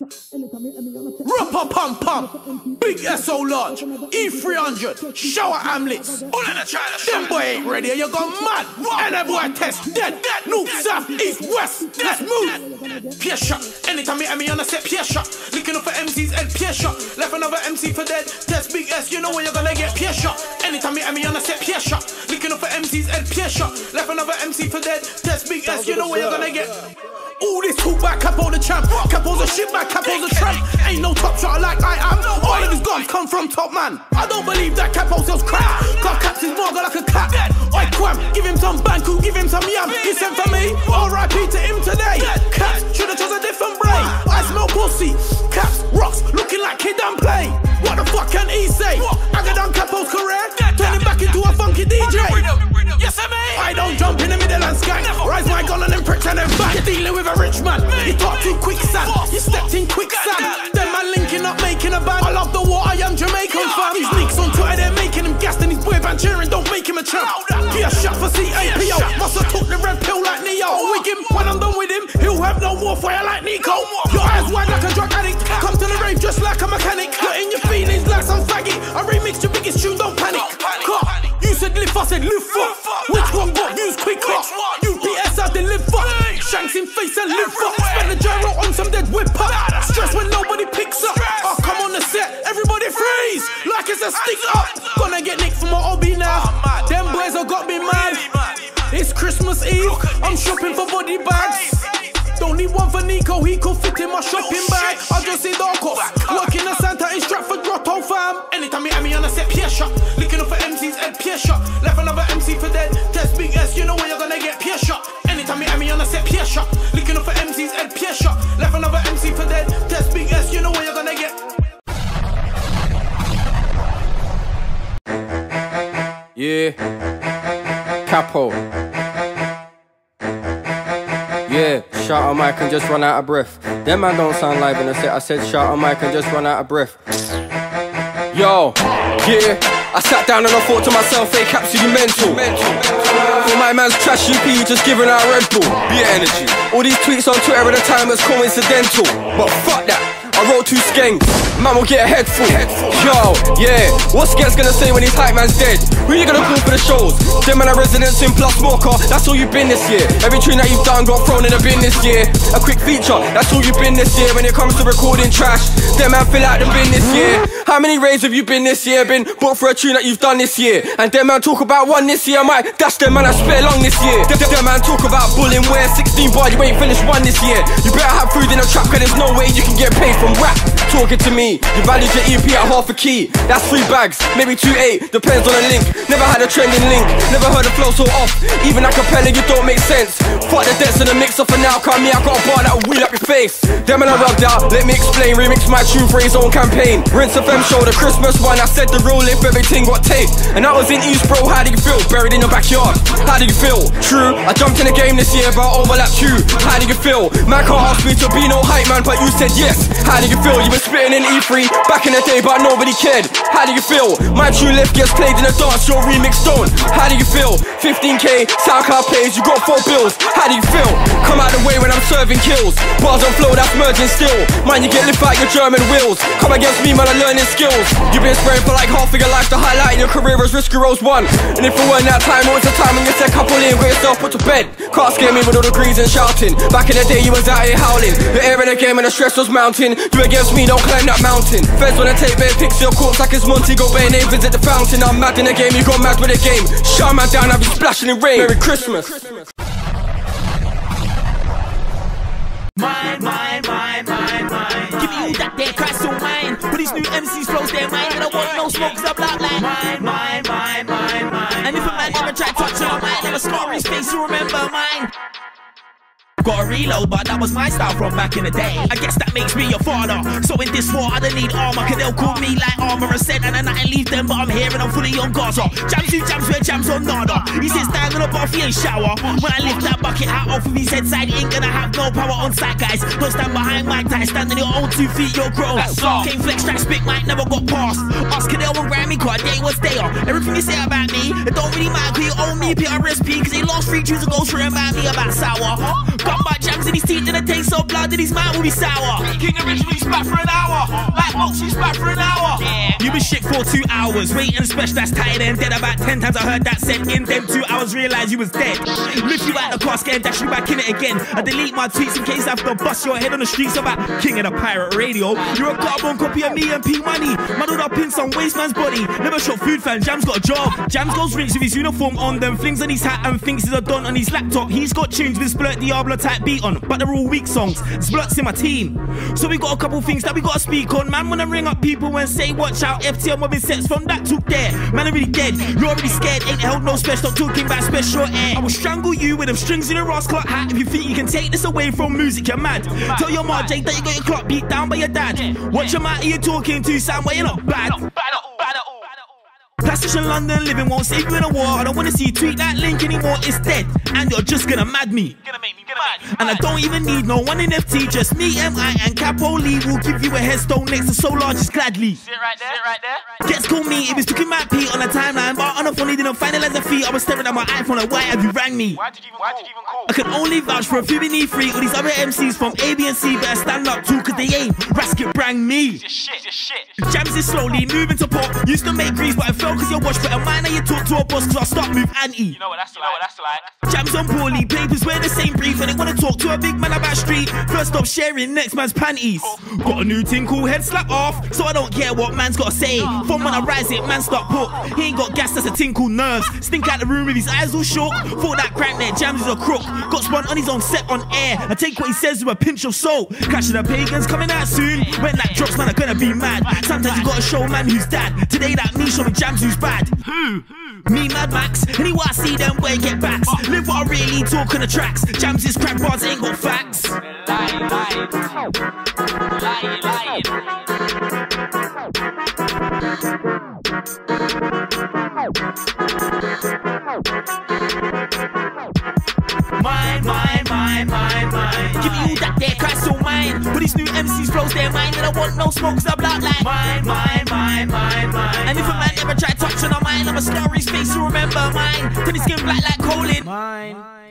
Rapper pum pum, big Solarge, E300, shower amlets. All in the China Them boy ain't ready, you gone mad. And that boy test dead, dead. North, south, east, west, let's move. Pierce shot, anytime you me on a set, pierce shot. Looking up for MCs and pierce shot. Left another MC for dead, test big S, you know where you're gonna get pierce shot. Anytime you me on a set, pierce shot. Looking up for MCs and pierce shot. Left another MC for dead, test big S, you know where you're gonna get. All this talk back, Capo the champ. Capo's a shit back, Capo's a tramp. Ain't no top shot like I am. All of his guns come from top man. I don't believe that Capo sells crap. Cause Caps is more like a cat. Oi, Quam, give him some banku, give him some yam. He sent for me, RIP to him today. Caps, should've chose a different brain. I smell pussy. Caps, rocks, looking like kid and play. What the fuck can he say? I got done Capo's career, turn him back into a funky DJ. Yes, I mean. I don't jump in the middle and skank. Rise my gun on them dealing with a rich man. You talk too quick, Sam. You stepped in quicksand. Them man linking up, making a band. I love the war, I am Jamaican fam. These leaks on Twitter, they're making him gassed and his boy band cheering. Don't make him a champ. Be a shot for CAPO. Must have took the red pill like Neo. Wig him when I'm done with him. He'll have no more fire like Nico. Your eyes wide like a drug Got me mad. It's Christmas Eve. I'm shopping for body bags. Don't need one for Nico, he could fit in my shopping bag. I just see dark off. Working a Santa in Stratford Grotto fam. Anytime you have me on a set, Pierre shot. Looking up for MCs and Pierre shot. Left another MC for dead. Test big S, you know where you're gonna get Pierre shot. Capo. Yeah, shout out mic and just run out of breath. Them man don't sound live in a set. I said shout out mic and just run out of breath. Yo, yeah. I sat down and I thought to myself, hey Caps, you mental. For my man's trash UP, you just giving out Red Bull. Beer energy. All these tweets on Twitter at the time was coincidental. But fuck that. I wrote two skanks, man will get a head full. Yo, yeah, what's Skets gonna say when his hype man's dead? Who you gonna call for the shows? Them man are residents in plus smoker, that's all you've been this year. Every tune that you've done got thrown in the bin this year. A quick feature, that's all you've been this year. When it comes to recording trash, them man fill out the bin this year. How many raves have you been this year? Been booked for a tune that you've done this year. And them man talk about one this year, I might dash them man I spare long this year. Them, man talk about bullying, where 16 bar, you ain't finished one this year. You better have food in a trap, cause there's no way you can get paid from rap. Talking to me, you valued your EP at half a key. That's three bags, maybe two eight, depends on the link. Never had a trending link, never heard a flow so off. Even a cappella, you don't make sense. Fuck the dance and the mixer for now, come me, I got a bar that'll wheel up your face. Them and I rubbed out, let me explain, remix my for his own campaign. Rinse FM show, the Christmas one, I said the rule if everything got taped. And I was in East, bro, how do you feel? Buried in your backyard, how do you feel? True, I jumped in the game this year, but I overlapped you. How do you feel? Man can't ask me to be no hype man, but you said yes. How do you feel? You been spitting in E3 back in the day, but nobody cared. How do you feel? My true left gets played in the dance, your remix don't. How do you feel? 15k, SoundCloud plays, you got four bills. How do you feel? Come out the way when I'm serving kills. Bars on flow, that's merging still. Man, you get lift out your German wheels. Come against me, man, I'm learning skills. You've been spraying for like half of your life to highlight your career as Risky Roadz one. And if it weren't that time, it was the time when you said couple in, got yourself put to bed. Can't scare me with all the greens and shouting. Back in the day, you was out here howling. The air in the game and the stress was mounting. Do against me, don't climb that mountain. Feds wanna take bare pics of corpse like it's Monty. Go bare name, visit the fountain. I'm mad in the game, you got mad with the game. Shut man down, I'll be splashing in rain. Merry Christmas. Mine, mine, mine, mine, mine. Give me all that there crystal mine. But these new MCs flows their mind. And I want no smoke cause I'm black like mine, mine, mine, mine, mine. And if a man ever try touching on mine, never scar his face, you remember mine. Got a reload, but that was my style from back in the day. I guess that makes me your father. So in this war, I don't need armor, cause they'll call me like armor and said, and I nothing leave them, but I'm here and I'm fully on Gaza. Jammz who Jammz where Jammz on nada. He sits down on a bath, he ain't shower. When I lift that bucket out off of his head side, he ain't gonna have no power on side, guys. Don't stand behind my tie, stand on your own two feet, you're grown. Came flex, track, spit, mic never got past. Ask Cadell and Grammy, cause they was there. Everything you say about me, it don't really matter, cause you owe me PRSP, cause they lost three tunes ago, sure about me about sour. About jams in his teeth and it tastes so blood that his mouth will be sour. King originally spat for an hour. Like Mox, he spat for an hour. Yeah. You been shit for two hours. Waiting special that's tired and dead. About ten times I heard that said in them two hours. Realize you was dead. Lift you out the casket and dash you back in it again. I delete my tweets in case I have to bust your head on the streets about King of the Pirate Radio. You're a carbon copy of me and P Money. Muddled up in some waste man's body. Never shot food fan. Jam's got a job. Jammz goes rinse with his uniform on them. Flings on his hat and thinks he's a don on his laptop. He's got tunes with Splurt Diablo type beat on, but they're all weak songs. Splurt's in my team. So we got a couple things that we gotta speak on. Man, wanna ring up people and say, watch out. FTM mobbing sets from that took there. Man, I'm really dead. You're already scared. Ain't held no special. Stop talking about special air. I will strangle you with them strings in a Ross clock hat. If you think you can take this away from music, you're mad. Tell your mom, Jake, that you got your clock beat down by your dad. Watch your mouth, you're talking to sound where you're not bad. Passage in London, living won't save you in a war. I don't wanna see you tweet that link anymore, it's dead. And you're just gonna mad me. Gonna make me mad. And I don't even need no one in FT, just me, MI, and Capo Lee will give you a headstone next to Solar just gladly. Sit right there. Sit right there. Gets call me, it was looking my P on the timeline, but on phone he didn't finalize the feed. I was staring at my iPhone like, why have you rang me? Why did you even Why call? Did you even call? I can only vouch for a few beneath free. All these other MCs from A, B, and C better stand up too, cause they ain't rasket brang me. Just shit. Shit. Jammz is slowly moving to pop. Used to make grease, but I fell cause your watch better mine. Now you talk to a boss cause I stop move anti. You know what that's like. You know what that's like. Jammz on poorly, papers wear the same brief and they wanna talk to a big man about street. First stop sharing next man's panties. Got a new thing called head slap off, so I don't care what man's gotta say. From when I rise it, man stop hook. He ain't got gas, that's a thing called nerves. Stink out the room with his eyes all shook. Thought that crank there, Jammz is a crook. Got spun on his own set on air. I take what he says with a pinch of salt. Clash of the pagans coming out soon. When that drops, man, I'm gonna be mad. Sometimes you gotta show man who's dad. Today that me show me Jammz who's bad. Who? Me, Mad Max. Anyway, I see them boy get backs. Live what I really talk on the tracks. Jammz is crap bars, ain't got facts. Lying, lying, lying, lying. Mine, mine, mine, mine, mine. Give me all that there, crash so mine. But these new MCs flows their mind, and I want no smoke, cause I block like mine, mine, mine, mine, mine. And if a man ever try touching on mine, I'm a scar his face, you remember mine. Turn his skin black like Colin. Mine.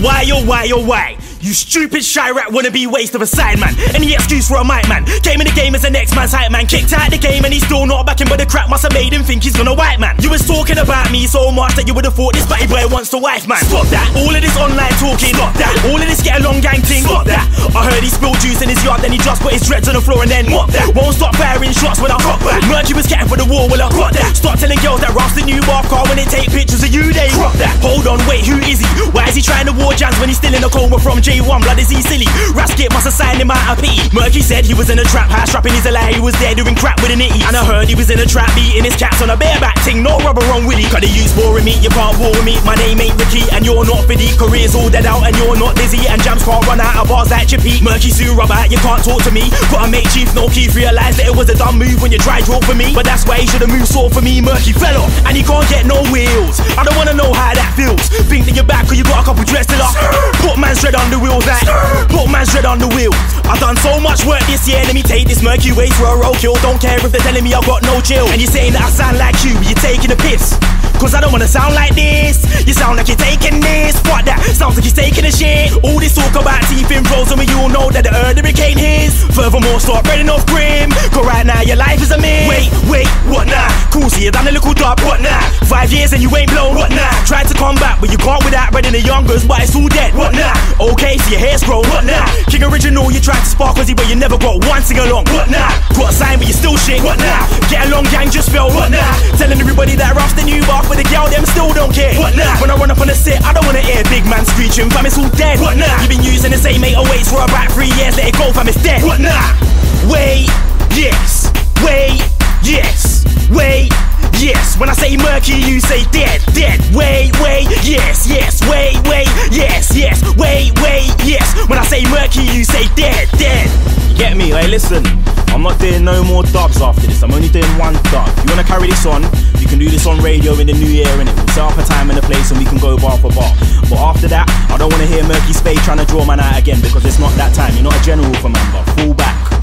Why oh why oh why? You stupid shy rat wannabe waste of a side man. Any excuse for a mic man. Came in the game as the next man's hype man. Kicked out the game and he's still not backing, but the crap must have made him think he's gonna white man. You was talking about me so much that you would have thought this batty boy wants to wife man. Stop that. All of this online talking. Stop that. All of this get along gang thing. Stop that. I heard he spilled juice in his yard, then he just put his dreads on the floor and then what that? Won't stop firing shots when I got back. Merky was getting for the wall, well I got that. Start telling girls that Ross the new bar car when they take pictures of you, they rock that. Hold on, wait, who is he? Why is he trying to war Jammz when he's still in a coma from J1? Blood is he silly? Rasket must have signed him out of pity. Merky said he was in a trap house, trapping his lie. He was there doing crap with an nitty. And I heard he was in a trap beating his cats on a bareback ting. No rubber on Willie. Cause the youth's boring me, you can't war with me. My name ain't Ricky, and you're not Fiddy. Career's all dead out, and you're not dizzy. And jams can't run out of bars like Chippy. Merky soon rub out, you can't talk to me. Got a mate chief, no Keith. realize that it was a dumb move when you tried draw for me. But that's why he should have moved sore for me. Merky fell off, and he can't get no wheels. I don't wanna know how that feels. Think that you're back, cause you got a couple dressed up. Put man's dread on the Put man's dread on the wheel. I've done so much work this year, let me take this Merky Waste for a roadkill. Don't care if they're telling me I've got no chill. And you're saying that I sound like you, you're taking a piss. Cause I don't wanna sound like this. You sound like you're taking this. What that? Sounds like you're taking a shit. All this talk about teeth in frozen, but you all know that the earth became his. Furthermore, start spreading off grim. Cause right now your life is a myth. Wait, wait, what now? Cool, see you done a little drop, what now? Five years and you ain't blown, what now? Tried to come back, but you can't without breadin' the youngers, but it's all dead, what now? Okay, so your hair's grown, what now? King original, you tried to spark but you never got one sing along, what now? Got a sign, but you still shit, what now? Get along, gang just fell, what now? Telling everybody that Ruff's the new bark, but the girl them still don't care, what now? When I run up on the set, I don't wanna hear big man screeching, fam, it's all dead, what now? You've been using the same 808s for about three years, let it go, fam, it's dead, what now? Wait, yes, wait, yes, wait. Yes, when I say Merky, you say dead. Listen, I'm not doing no more dubs after this. I'm only doing one dub. You wanna carry this on? You can do this on radio in the new year, and it will set up a time and a place, and we can go bar for bar. But after that, I don't wanna hear Merky Spade trying to draw man out again because it's not that time. You're not a general for man, but fall back.